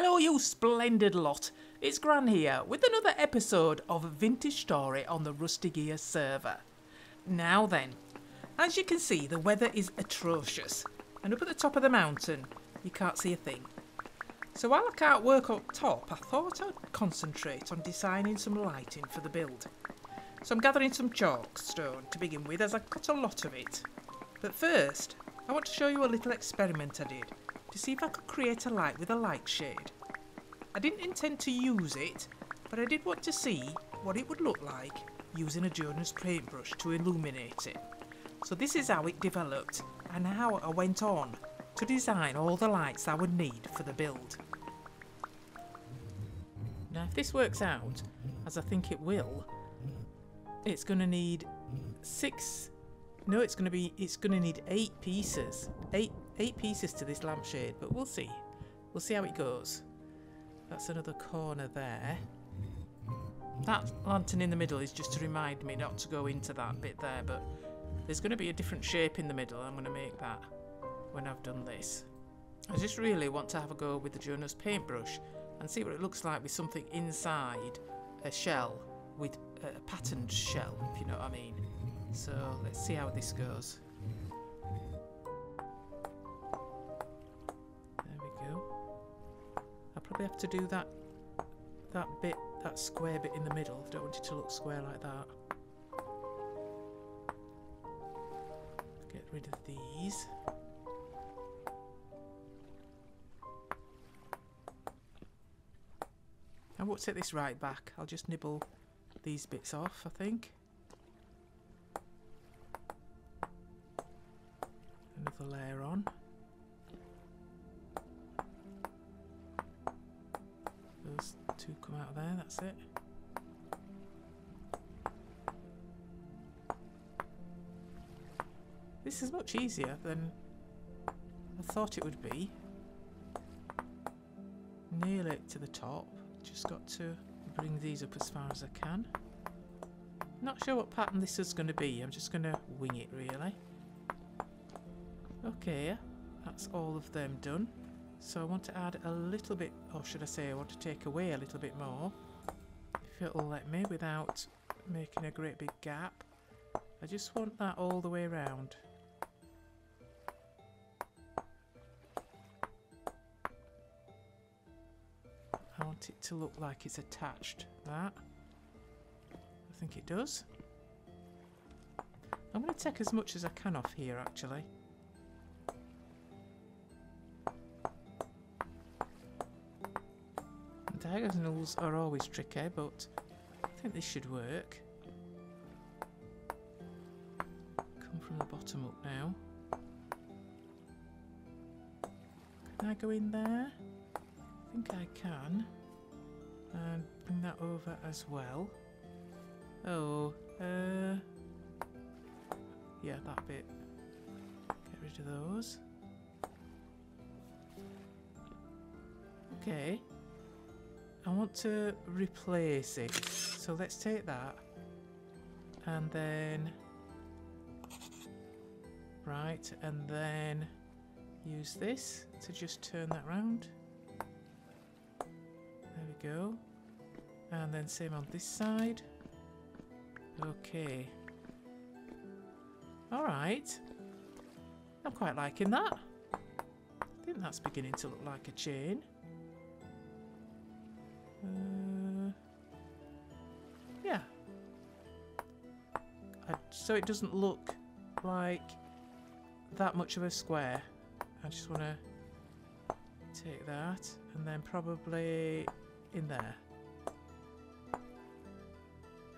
Hello, you splendid lot. It's Gran here with another episode of Vintage Story on the Rusty Gear server. Now then, as you can see, the weather is atrocious, and up at the top of the mountain, you can't see a thing. So while I can't work up top, I thought I'd concentrate on designing some lighting for the build. So I'm gathering some chalk stone to begin with, as I've got a lot of it. But first, I want to show you a little experiment I did to see if I could create a light with a light shade. I didn't intend to use it, but I did want to see what it would look like using a Jonas paintbrush to illuminate it. So this is how it developed and how I went on to design all the lights I would need for the build. Now if this works out, as I think it will, it's going to need six no it's going to be it's going to need eight pieces eight eight pieces to this lampshade but we'll see. We'll see how it goes. That's another corner there. That lantern in the middle is just to remind me not to go into that bit there but there's going to be a different shape in the middle. I'm going to make that when I've done this. I just really want to have a go with the Jonas paintbrush and see what it looks like with something inside a shell with a patterned shell, if you know what I mean. So let's see how this goes. Probably have to do that that bit, that square bit in the middle. I don't want it to look square like that. Get rid of these. I won't take this right back. I'll just nibble these bits off, I think. Another layer on. Two come out of there, that's it. This is much easier than I thought it would be. Nail it to the top. Just got to bring these up as far as I can. Not sure what pattern this is going to be. I'm just going to wing it really. Okay, that's all of them done. So I want to add a little bit, or should I say I want to take away a little bit more. If it'll let me without making a great big gap. I just want that all the way around. I want it to look like it's attached. That. I think it does. I'm going to take as much as I can off here actually. Diagonals are always tricky, but I think this should work. Come from the bottom up now. Can I go in there? I think I can. And bring that over as well. Oh, uh... Yeah, that bit. Get rid of those. Okay. I want to replace it. So let's take that. And then... Right, and then use this to just turn that round There we go. And then same on this side. Okay. Alright. I'm quite liking that. I think that's beginning to look like a chain. Uh, yeah. I, so it doesn't look like that much of a square. I just want to take that and then probably in there.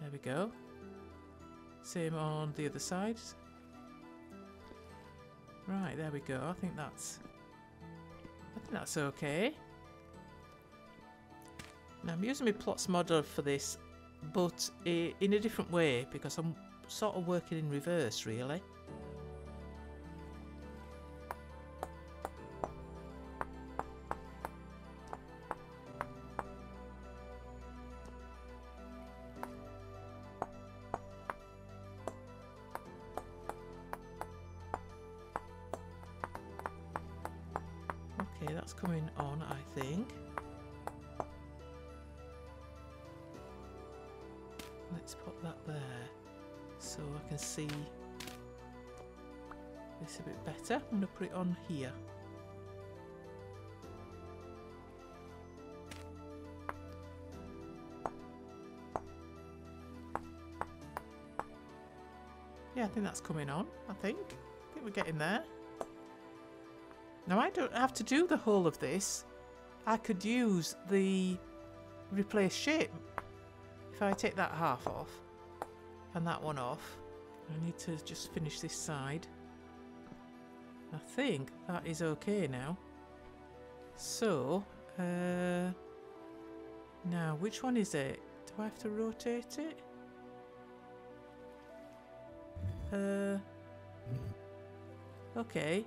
There we go. Same on the other side. Right, there we go. I think that's I think that's okay. Now I'm using my Plotz model for this, but eh, in a different way because I'm sort of working in reverse really. Yeah, I think that's coming on, I think. I think we're getting there. Now I don't have to do the whole of this. I could use the replace shape. If I take that half off and that one off, I need to just finish this side. I think that is okay now. So, uh, now which one is it? Do I have to rotate it? Uh, okay,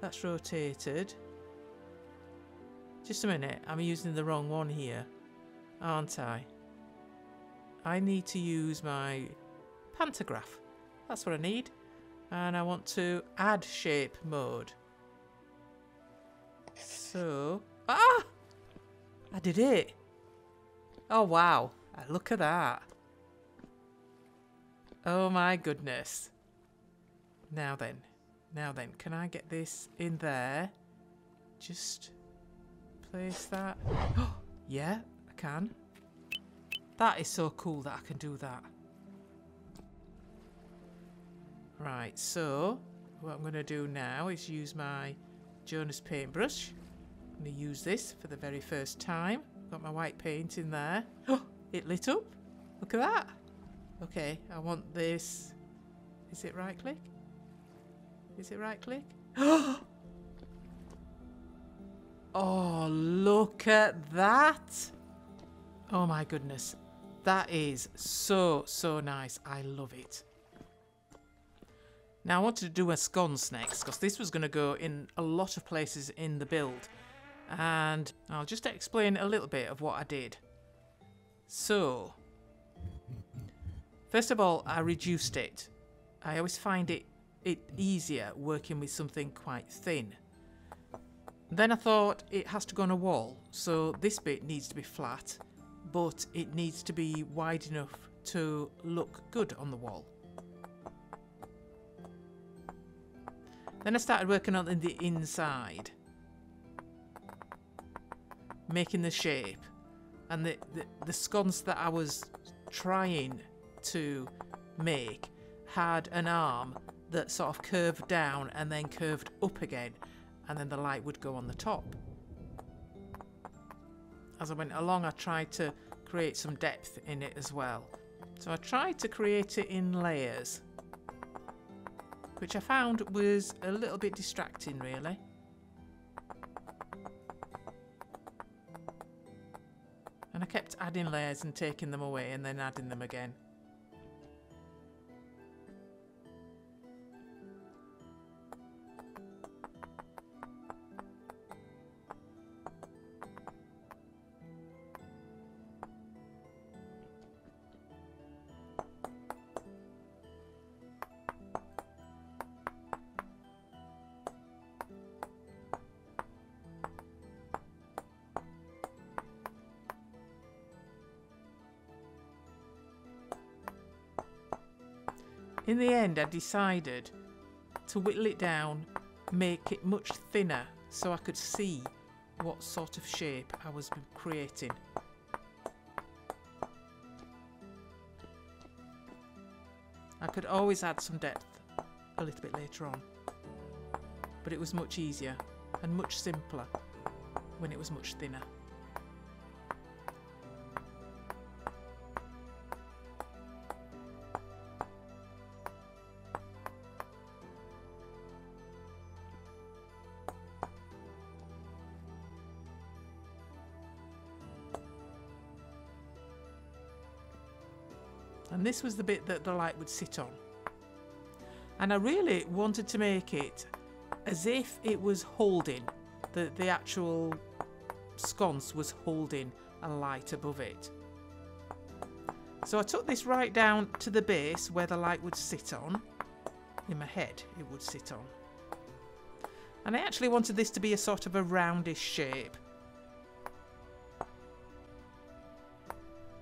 that's rotated. Just a minute, I'm using the wrong one here, aren't I? I need to use my pantograph. That's what I need. And I want to add shape mode. So, ah! I did it. Oh, wow. Look at that. Oh my goodness. Now then. Now then, can I get this in there? Just place that. Oh, yeah, I can. That is so cool that I can do that. Right, so what I'm going to do now is use my Jonas paintbrush. I'm going to use this for the very first time. Got my white paint in there. Oh, it lit up. Look at that. Okay, I want this. Is it right click? Is it right click? oh, look at that. Oh my goodness. That is so, so nice. I love it. Now I wanted to do a sconce next because this was going to go in a lot of places in the build. And I'll just explain a little bit of what I did. So, First of all, I reduced it. I always find it, it easier working with something quite thin. Then I thought it has to go on a wall, so this bit needs to be flat, but it needs to be wide enough to look good on the wall. Then I started working on the inside, making the shape, and the, the, the sconce that I was trying to make had an arm that sort of curved down and then curved up again, and then the light would go on the top. As I went along, I tried to create some depth in it as well. So I tried to create it in layers, which I found was a little bit distracting, really. And I kept adding layers and taking them away and then adding them again. In the end, I decided to whittle it down, make it much thinner so I could see what sort of shape I was creating. I could always add some depth a little bit later on, but it was much easier and much simpler when it was much thinner. And this was the bit that the light would sit on. And I really wanted to make it as if it was holding, that the actual sconce was holding a light above it. So I took this right down to the base where the light would sit on. In my head, it would sit on. And I actually wanted this to be a sort of a roundish shape.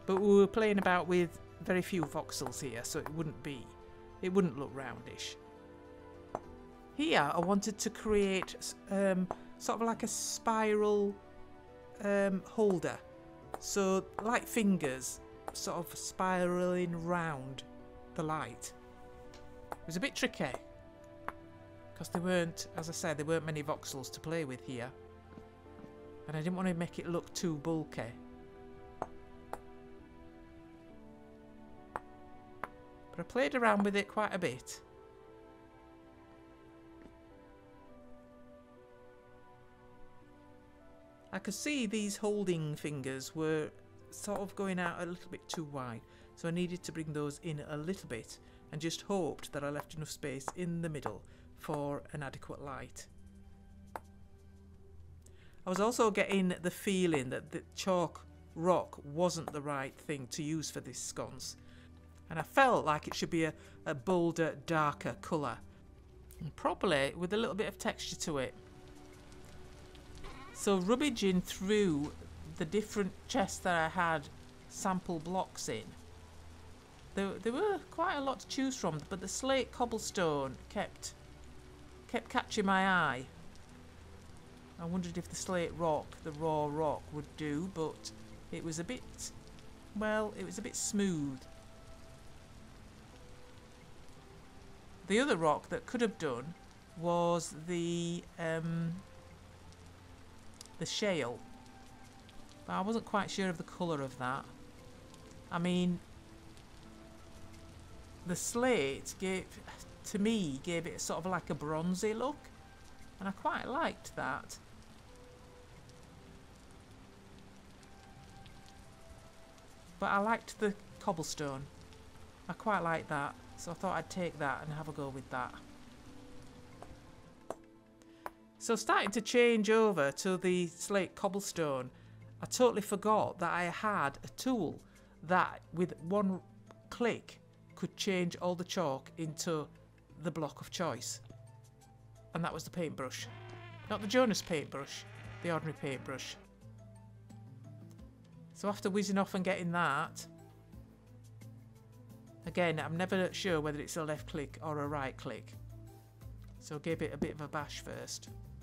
But we were playing about with very few voxels here, so it wouldn't be, it wouldn't look roundish. Here, I wanted to create um, sort of like a spiral um, holder. So, like fingers, sort of spiraling round the light. It was a bit tricky. Because there weren't, as I said, there weren't many voxels to play with here. And I didn't want to make it look too bulky. But I played around with it quite a bit. I could see these holding fingers were sort of going out a little bit too wide, so I needed to bring those in a little bit and just hoped that I left enough space in the middle for an adequate light. I was also getting the feeling that the chalk rock wasn't the right thing to use for this sconce and I felt like it should be a, a bolder, darker colour. And probably with a little bit of texture to it. So rummaging through the different chests that I had sample blocks in, there, there were quite a lot to choose from, but the slate cobblestone kept kept catching my eye. I wondered if the slate rock, the raw rock, would do, but it was a bit, well, it was a bit smooth. The other rock that could have done was the um, the shale. But I wasn't quite sure of the colour of that. I mean, the slate gave, to me, gave it sort of like a bronzy look. And I quite liked that. But I liked the cobblestone. I quite like that. So I thought I'd take that and have a go with that. So starting to change over to the slate cobblestone, I totally forgot that I had a tool that with one click could change all the chalk into the block of choice. And that was the paintbrush. Not the Jonas paintbrush, the ordinary paintbrush. So after whizzing off and getting that, Again, I'm never sure whether it's a left click or a right click. So give it a bit of a bash first.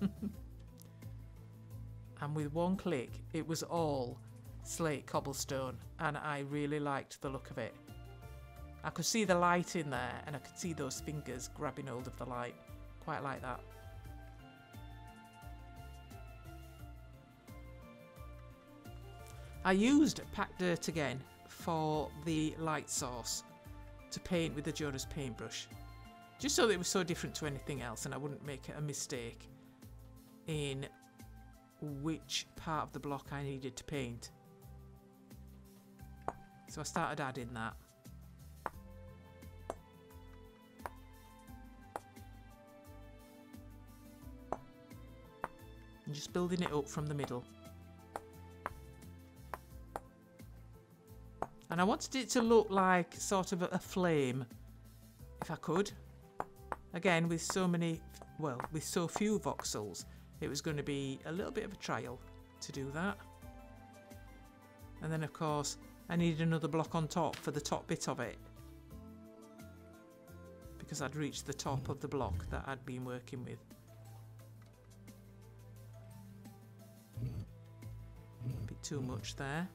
and with one click, it was all slate cobblestone and I really liked the look of it. I could see the light in there and I could see those fingers grabbing hold of the light. Quite like that. I used packed dirt again for the light source to paint with the Jonas paintbrush. Just so that it was so different to anything else and I wouldn't make a mistake in which part of the block I needed to paint. So I started adding that. And just building it up from the middle. And I wanted it to look like sort of a, flame, if I could. Again, with so many, well, with so few voxels, it was going to be a little bit of a trial to do that. And then, of course, I needed another block on top for the top bit of it. Because I'd reached the top of the block that I'd been working with. A bit too much there.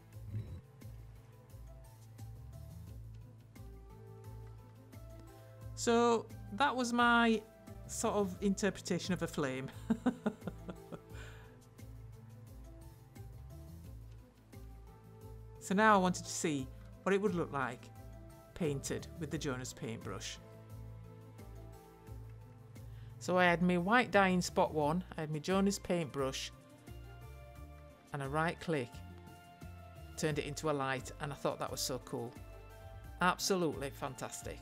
So that was my sort of interpretation of a flame. so now I wanted to see what it would look like painted with the Jonas paintbrush. So I had my white dye in spot one, I had my Jonas paintbrush and a right click turned it into a light and I thought that was so cool. Absolutely fantastic.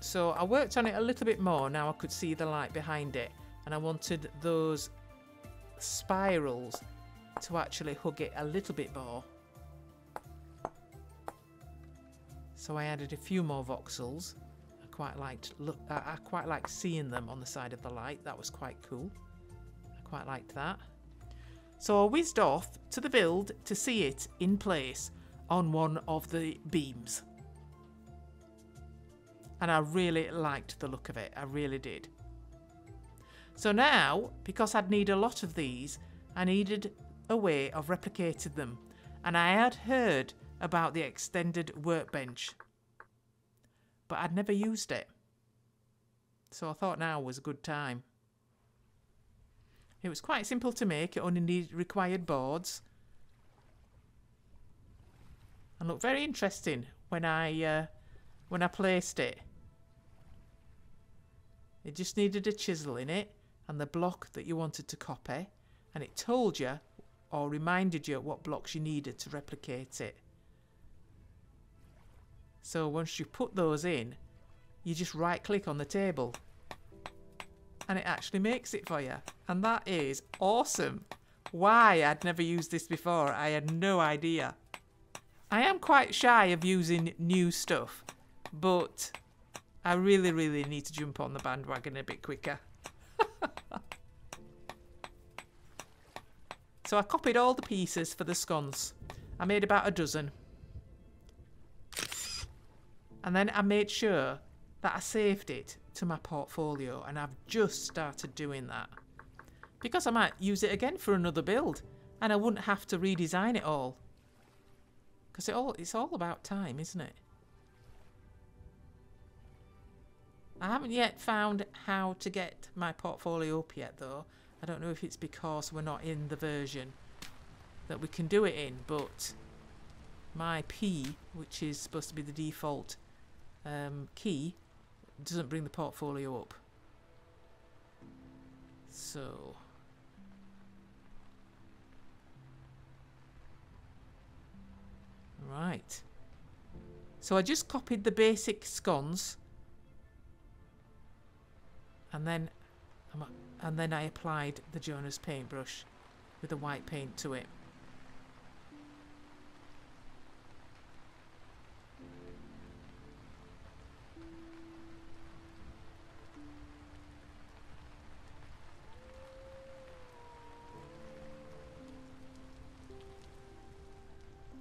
So I worked on it a little bit more, now I could see the light behind it and I wanted those spirals to actually hug it a little bit more. So I added a few more voxels. I quite liked look I quite liked seeing them on the side of the light. That was quite cool. I quite liked that. So I whizzed off to the build to see it in place on one of the beams. And I really liked the look of it, I really did. So now, because I'd need a lot of these, I needed a way of replicating them. And I had heard about the extended workbench, but I'd never used it. So I thought now was a good time. It was quite simple to make, it only needed required boards. And looked very interesting when I uh, when I placed it. It just needed a chisel in it and the block that you wanted to copy and it told you or reminded you what blocks you needed to replicate it. So once you put those in, you just right click on the table and it actually makes it for you. And that is awesome. Why I'd never used this before, I had no idea. I am quite shy of using new stuff, but I really, really need to jump on the bandwagon a bit quicker. so I copied all the pieces for the scones. I made about a dozen. And then I made sure that I saved it to my portfolio and I've just started doing that. Because I might use it again for another build and I wouldn't have to redesign it all. Because it all, it's all about time, isn't it? I haven't yet found how to get my portfolio up yet though. I don't know if it's because we're not in the version that we can do it in, but my P, which is supposed to be the default um, key, doesn't bring the portfolio up. So... Right. So I just copied the basic scones and then and then I applied the Jonas paintbrush with the white paint to it.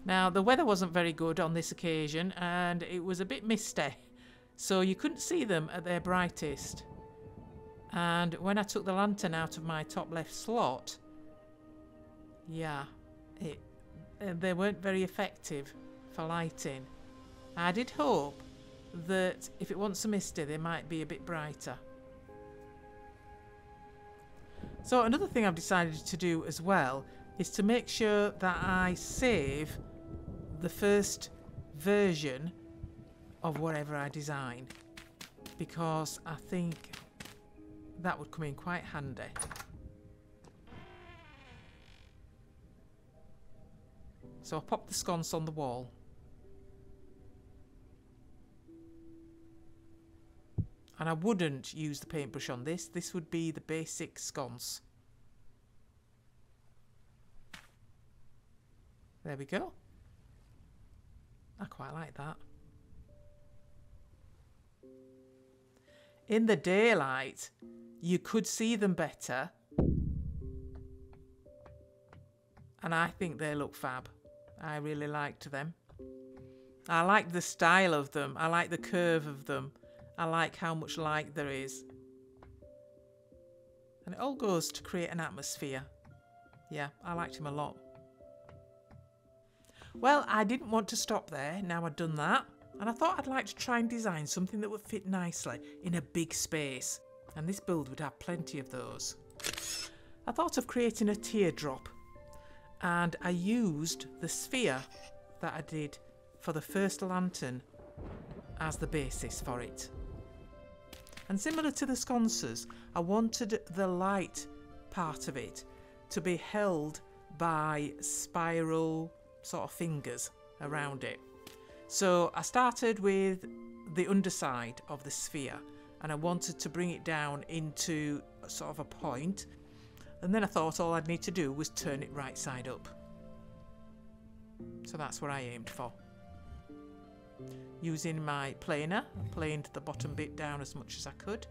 Now, the weather wasn't very good on this occasion and it was a bit misty, so you couldn't see them at their brightest. And when I took the lantern out of my top left slot, yeah, it, they weren't very effective for lighting. I did hope that if it wasn't so misty, they might be a bit brighter. So another thing I've decided to do as well is to make sure that I save the first version of whatever I design because I think that would come in quite handy. So I'll pop the sconce on the wall. And I wouldn't use the paintbrush on this. This would be the basic sconce. There we go. I quite like that. In the daylight, you could see them better. And I think they look fab. I really liked them. I like the style of them. I like the curve of them. I like how much light there is. And it all goes to create an atmosphere. Yeah, I liked him a lot. Well, I didn't want to stop there, now I'd done that, and I thought I'd like to try and design something that would fit nicely in a big space, and this build would have plenty of those. I thought of creating a teardrop, and I used the sphere that I did for the first lantern as the basis for it. And similar to the sconces, I wanted the light part of it to be held by spiral sort of fingers around it. So I started with the underside of the sphere and I wanted to bring it down into sort of a point and then I thought all I'd need to do was turn it right side up. So that's what I aimed for. Using my planer, I planed the bottom bit down as much as I could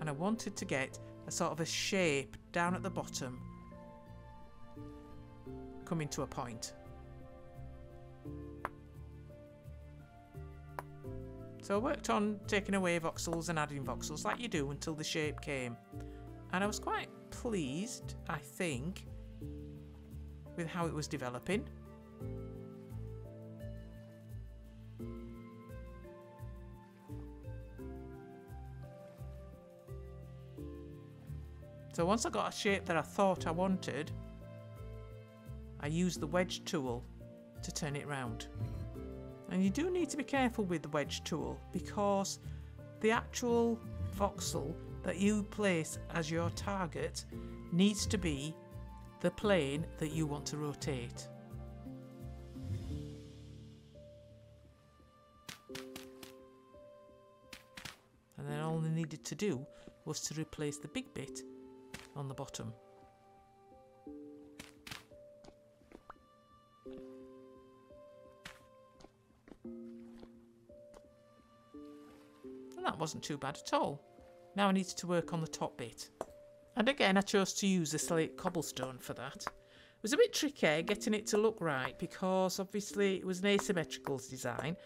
and I wanted to get a sort of a shape down at the bottom coming to a point. So I worked on taking away voxels and adding voxels like you do until the shape came. And I was quite pleased, I think, with how it was developing. So once I got a shape that I thought I wanted, I used the wedge tool to turn it round. And you do need to be careful with the wedge tool because the actual voxel that you place as your target needs to be the plane that you want to rotate. And then all I needed to do was to replace the big bit on the bottom. And that wasn't too bad at all. Now I needed to work on the top bit. And again I chose to use a slate cobblestone for that. It was a bit tricky getting it to look right because obviously it was an asymmetrical design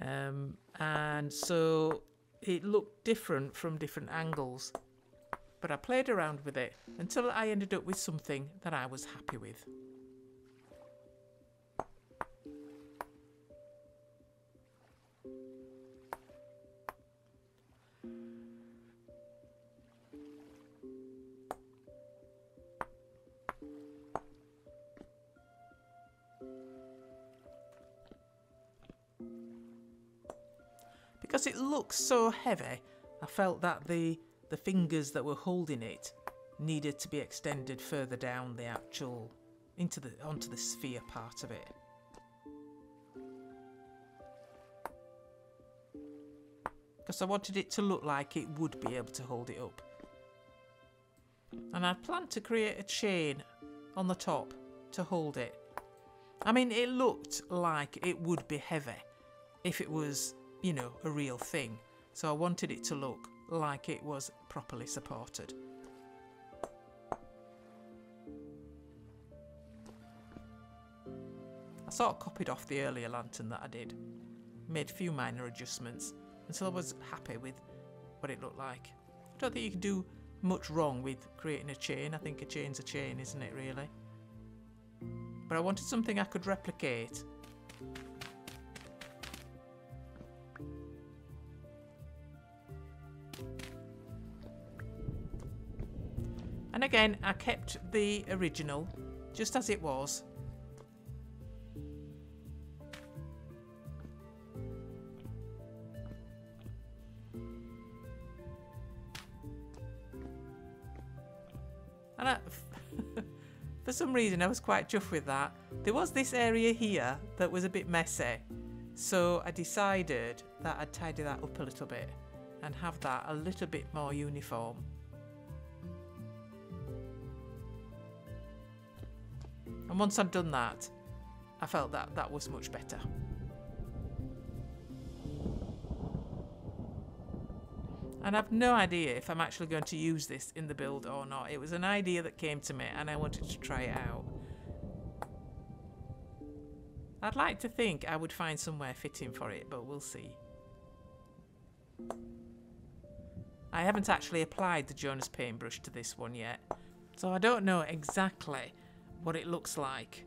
um, and so it looked different from different angles but I played around with it until I ended up with something that I was happy with. Because it looks so heavy, I felt that the the fingers that were holding it needed to be extended further down the actual into the onto the sphere part of it. Because I wanted it to look like it would be able to hold it up. And I planned to create a chain on the top to hold it. I mean, it looked like it would be heavy if it was, you know, a real thing. So I wanted it to look like it was properly supported. I sort of copied off the earlier lantern that I did, made a few minor adjustments until I was happy with what it looked like. I don't think you can do much wrong with creating a chain. I think a chain's a chain, isn't it, really? But I wanted something I could replicate again, I kept the original just as it was. And I, for some reason, I was quite chuffed with that. There was this area here that was a bit messy. So I decided that I'd tidy that up a little bit and have that a little bit more uniform. Once I'd done that, I felt that that was much better. And I've no idea if I'm actually going to use this in the build or not. It was an idea that came to me and I wanted to try it out. I'd like to think I would find somewhere fitting for it, but we'll see. I haven't actually applied the Jonas paintbrush to this one yet, so I don't know exactly what it looks like.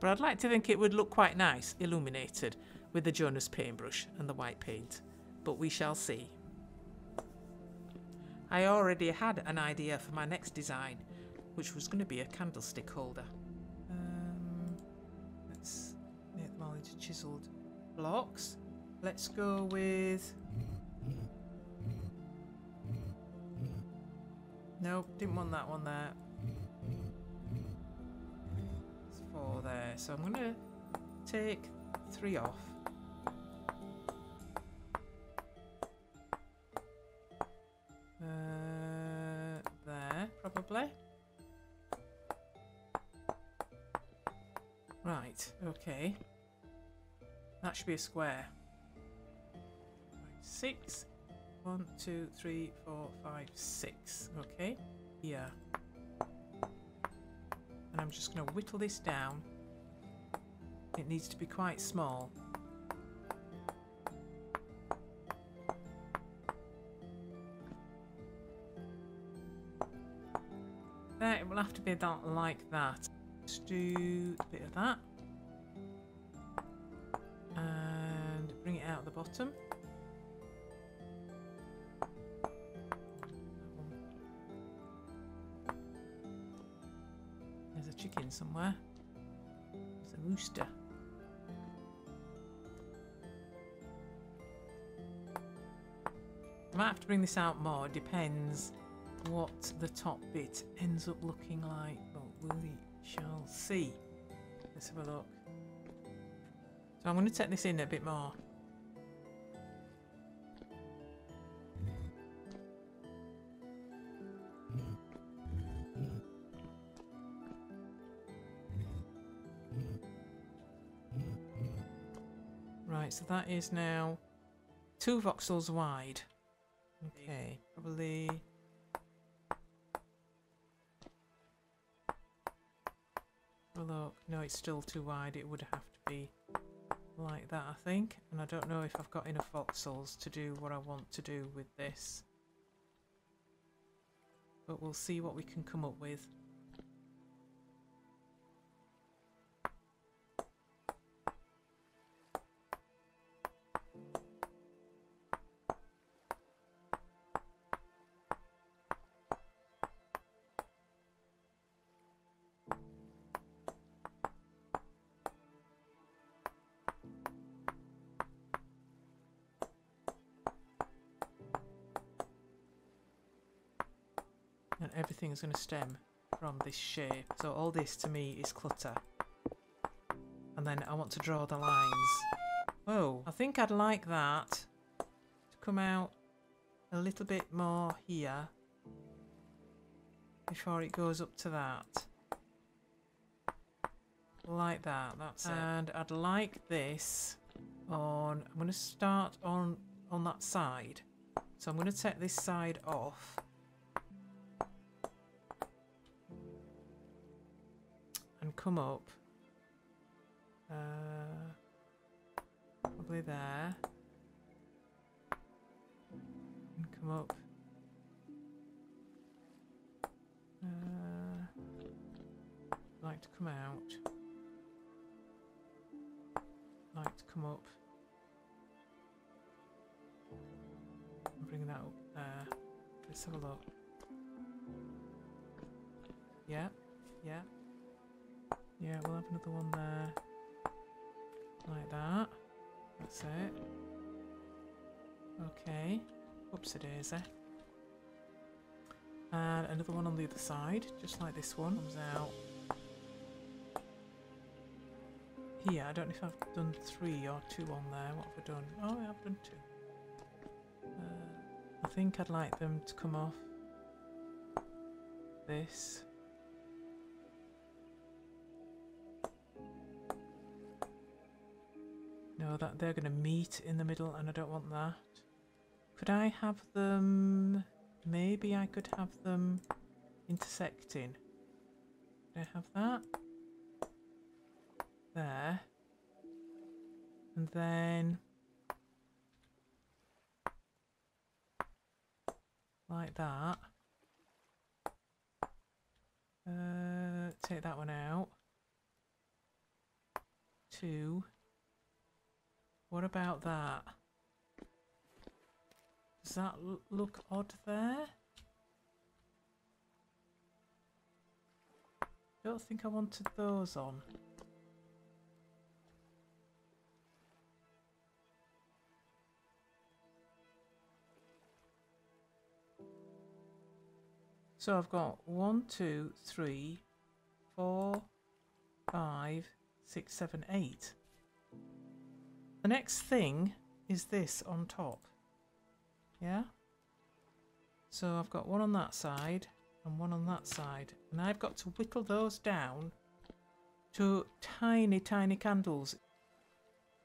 But I'd like to think it would look quite nice, illuminated, with the Jonas paintbrush and the white paint. But we shall see. I already had an idea for my next design, which was going to be a candlestick holder. Um, let's make them all into chiselled blocks. Let's go with... Nope, didn't want that one there four there. So I'm going to take three off. Uh, there, probably. Right, okay. That should be a square. Six. One, two, three, four, five, six. Okay. Yeah and I'm just going to whittle this down. It needs to be quite small. There, it will have to be that like that. Let's do a bit of that. And bring it out the bottom. Somewhere. There's a rooster. I might have to bring this out more. Depends what the top bit ends up looking like. But we shall see. Let's have a look. So I'm going to take this in a bit more. So that is now two voxels wide. Okay, probably... Look, no it's still too wide, it would have to be like that I think. And I don't know if I've got enough voxels to do what I want to do with this. But we'll see what we can come up with. And everything is going to stem from this shape. So all this to me is clutter. And then I want to draw the lines. Oh, I think I'd like that to come out a little bit more here before it goes up to that. Like that, that's it. And I'd like this on, I'm going to start on, on that side. So I'm going to take this side off come up. Uh, probably there. And come up. Uh, like to come out. Like to come up. Bring that up there. Let's have a look. Yeah, yeah. Yeah, we'll have another one there. Like that. That's it. Okay. Oops, it is, eh? And another one on the other side, just like this one. Comes out here. I don't know if I've done three or two on there. What have I done? Oh, yeah, I've done two. Uh, I think I'd like them to come off this. No, that they're going to meet in the middle and I don't want that. Could I have them... Maybe I could have them intersecting. Could I have that? There. And then... Like that. Uh, take that one out. Two. What about that? Does that look odd there? I Don't think I wanted those on. So I've got one, two, three, four, five, six, seven, eight. The next thing is this on top. Yeah? So I've got one on that side and one on that side. And I've got to whittle those down to tiny, tiny candles.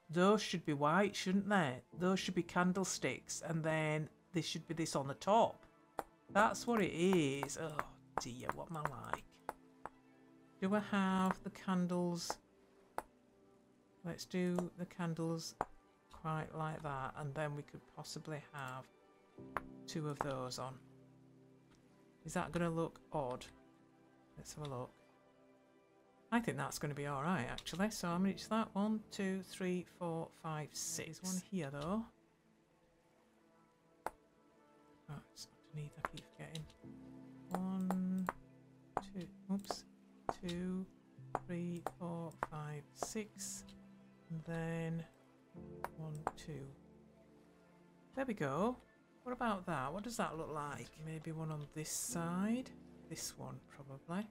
Those should be white, shouldn't they? Those should be candlesticks and then this should be this on the top. That's what it is. Oh dear, what am I like? Do I have the candles Let's do the candles quite like that and then we could possibly have two of those on. Is that going to look odd? Let's have a look. I think that's going to be alright actually. So how many is that? One, two, three, four, five, six. There's one here though. Oh, it's underneath, I keep forgetting. One, two, oops. Two, three, four, five, six. And then one, two. There we go. What about that? What does that look like? Maybe one on this side. This one, probably.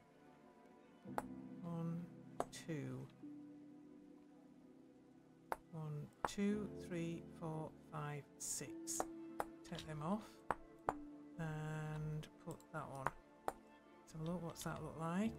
One, two. One, two, three, four, five, six. Take them off. And put that on. A look. What's that look like?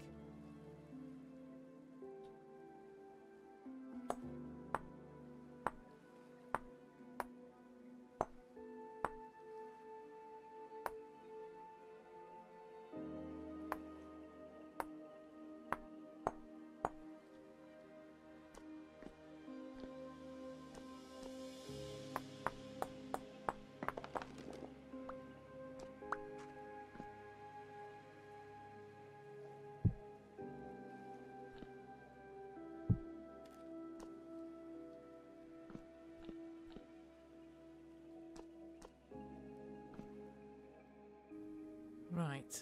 Right.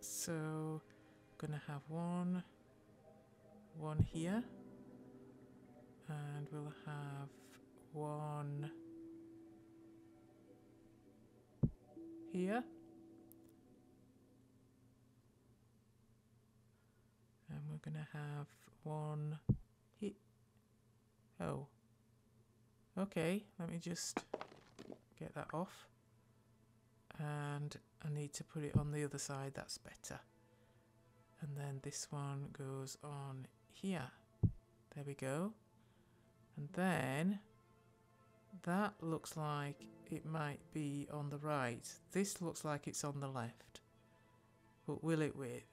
So, gonna have one, one here, and we'll have one here. And we're gonna have one here. Oh. Okay, let me just get that off and I need to put it on the other side that's better. And then this one goes on here. There we go. And then that looks like it might be on the right. This looks like it's on the left. But will it with?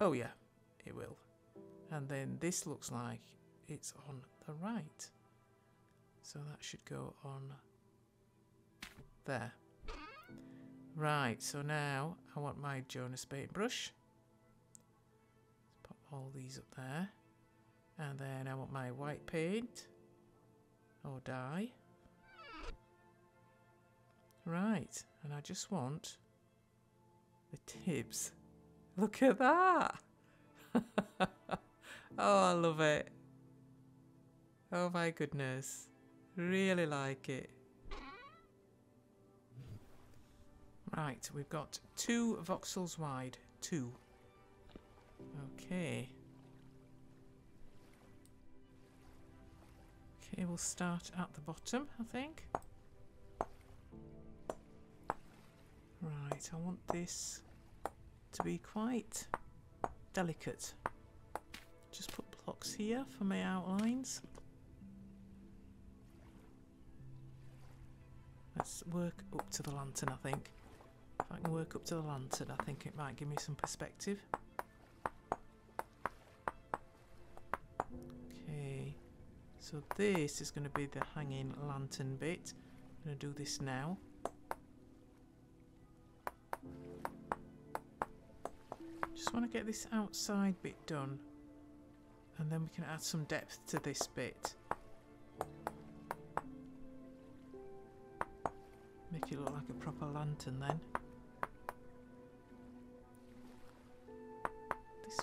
Oh yeah it will. And then this looks like it's on the right. So that should go on there Right, so now I want my Jonas paintbrush. Let's pop all these up there. And then I want my white paint or dye. Right, and I just want the tips. Look at that! oh, I love it. Oh my goodness. Really like it. Right, we've got two voxels wide. Two. Okay. Okay, we'll start at the bottom, I think. Right, I want this to be quite delicate. Just put blocks here for my outlines. Let's work up to the lantern, I think. If I can work up to the lantern, I think it might give me some perspective. Okay, so this is going to be the hanging lantern bit. I'm going to do this now. Just want to get this outside bit done and then we can add some depth to this bit. Make it look like a proper lantern then.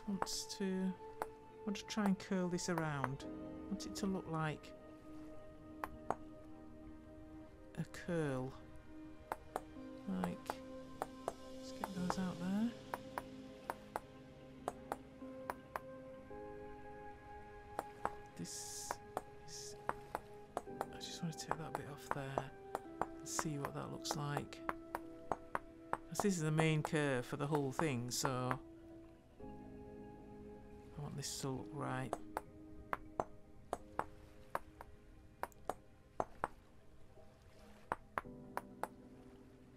Wants to I want to try and curl this around. I want it to look like a curl. Like let's get those out there. This is I just want to take that bit off there and see what that looks like. this is the main curve for the whole thing, so this to look right.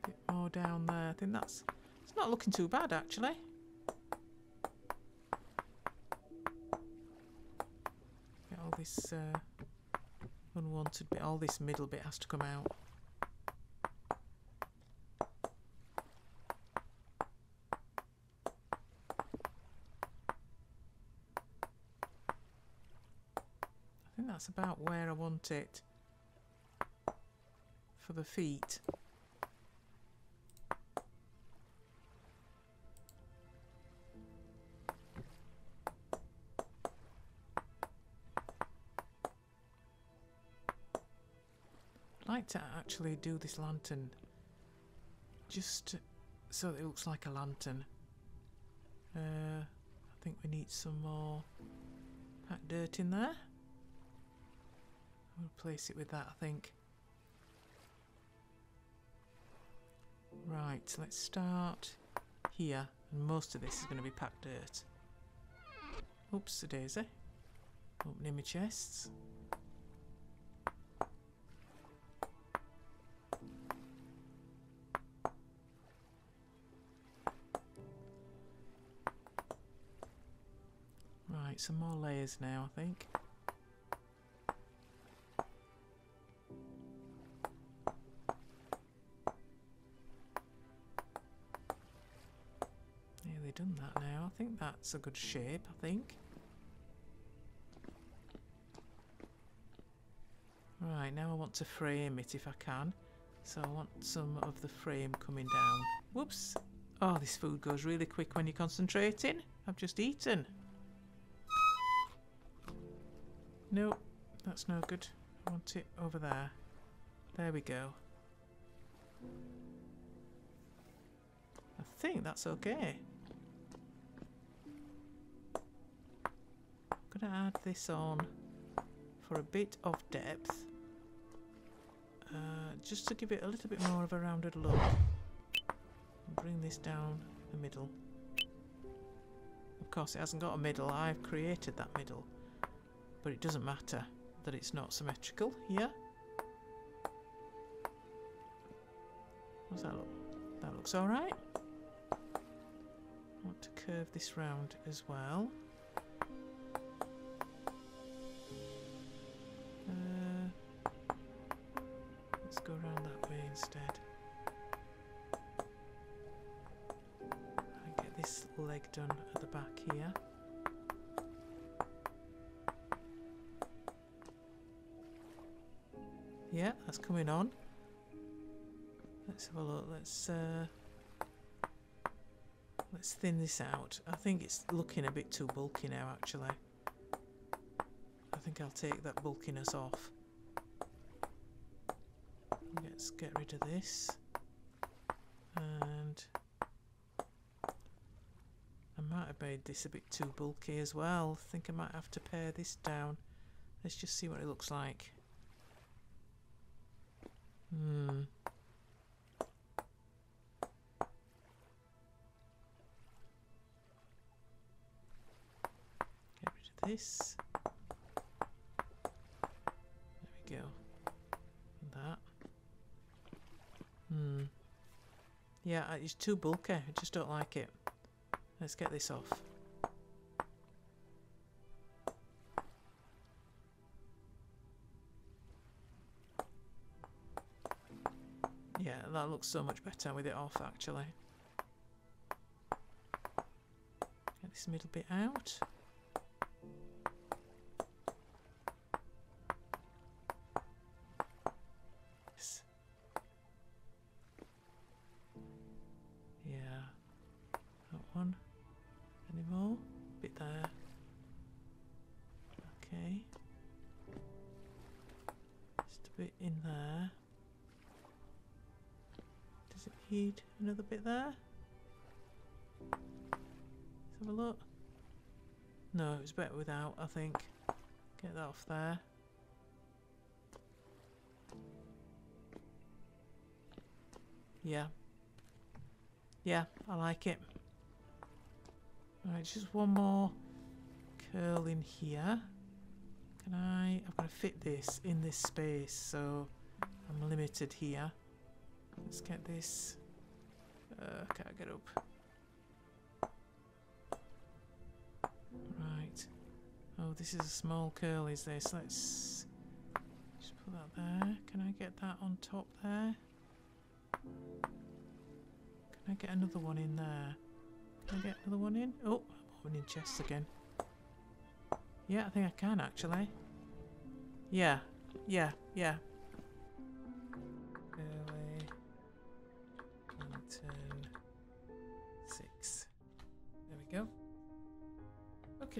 Bit more down there. I think that's it's not looking too bad actually. Get all this uh, unwanted bit, all this middle bit has to come out. think that's about where I want it for the feet. I'd like to actually do this lantern just so it looks like a lantern. Uh, I think we need some more dirt in there. We'll replace it with that, I think. Right, let's start here. And most of this is going to be packed dirt. Oops, a daisy. Opening my chests. Right, some more layers now, I think. I think that's a good shape, I think. Right, now I want to frame it if I can. So I want some of the frame coming down. Whoops! Oh, this food goes really quick when you're concentrating. I've just eaten. No, that's no good. I want it over there. There we go. I think that's okay. I'm gonna add this on for a bit of depth. Uh, just to give it a little bit more of a rounded look. Bring this down the middle. Of course it hasn't got a middle, I've created that middle. But it doesn't matter that it's not symmetrical here. How's that look? That looks alright. I want to curve this round as well. Let's uh, let's thin this out. I think it's looking a bit too bulky now, actually. I think I'll take that bulkiness off. Let's get rid of this. And I might have made this a bit too bulky as well. I think I might have to pare this down. Let's just see what it looks like. Hmm. This. There we go. That. Hmm. Yeah, it's too bulky. I just don't like it. Let's get this off. Yeah, that looks so much better with it off actually. Get this middle bit out. There? Let's have a look. No, it's better without, I think. Get that off there. Yeah. Yeah, I like it. Alright, just one more curl in here. Can I... I've got to fit this in this space, so I'm limited here. Let's get this. Uh, can't get up. Right. Oh, this is a small curl, is this? Let's just put that there. Can I get that on top there? Can I get another one in there? Can I get another one in? Oh, I'm opening chests again. Yeah, I think I can actually. Yeah, yeah, yeah.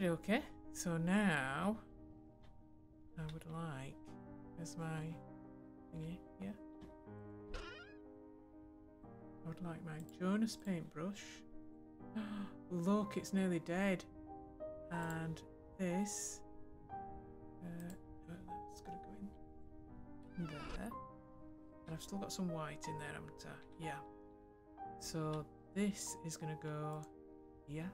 Okay. So now I would like as my thingy, yeah. I would like my Jonas paintbrush. Look, it's nearly dead. And this, uh, that's gonna go in there. And I've still got some white in there, haven't I? Yeah. So this is gonna go here.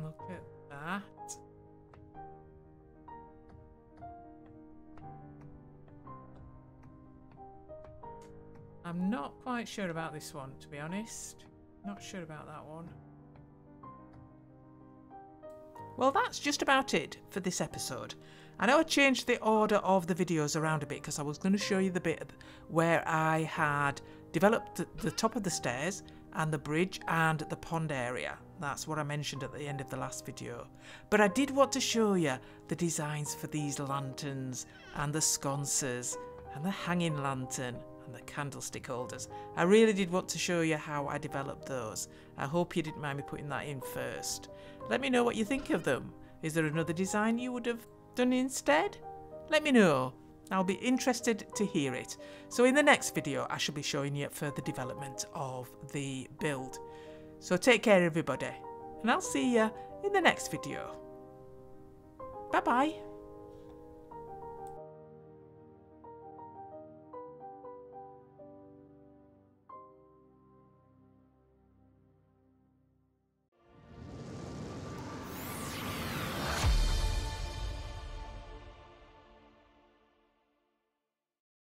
Look at that. I'm not quite sure about this one, to be honest. Not sure about that one. Well, that's just about it for this episode. I know I changed the order of the videos around a bit because I was going to show you the bit where I had developed the top of the stairs and the bridge and the pond area. That's what I mentioned at the end of the last video. But I did want to show you the designs for these lanterns and the sconces and the hanging lantern and the candlestick holders. I really did want to show you how I developed those. I hope you didn't mind me putting that in first. Let me know what you think of them. Is there another design you would have done instead? Let me know. I'll be interested to hear it. So in the next video I shall be showing you further development of the build. So take care everybody and I'll see you in the next video. Bye bye.